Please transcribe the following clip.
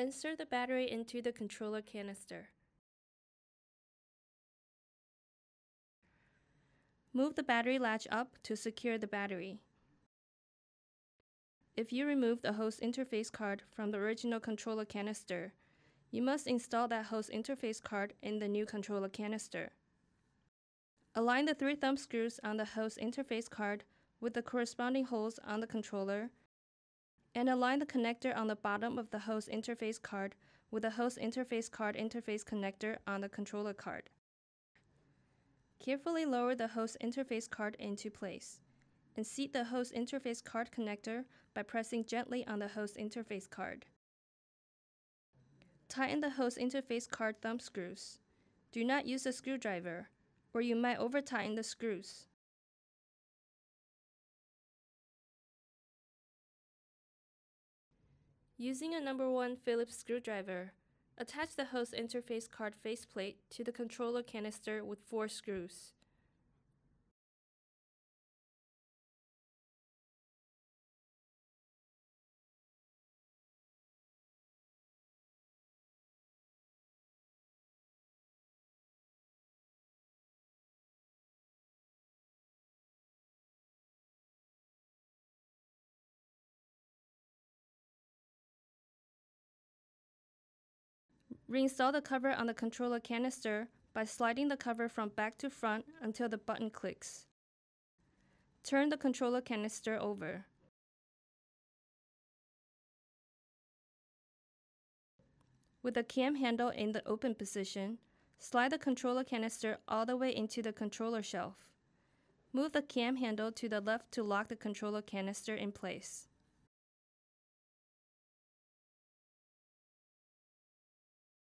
Insert the battery into the controller canister. Move the battery latch up to secure the battery. If you remove the host interface card from the original controller canister, you must install that host interface card in the new controller canister. Align the three thumb screws on the host interface card with the corresponding holes on the controller and align the connector on the bottom of the host interface card with the host interface card interface connector on the controller card. Carefully lower the host interface card into place and seat the host interface card connector by pressing gently on the host interface card. Tighten the host interface card thumb screws. Do not use a screwdriver, or you might over-tighten the screws. Using a number 1 Phillips screwdriver, attach the host interface card faceplate to the controller canister with four screws. Reinstall the cover on the controller canister by sliding the cover from back to front until the button clicks. Turn the controller canister over. With the cam handle in the open position, slide the controller canister all the way into the controller shelf. Move the cam handle to the left to lock the controller canister in place.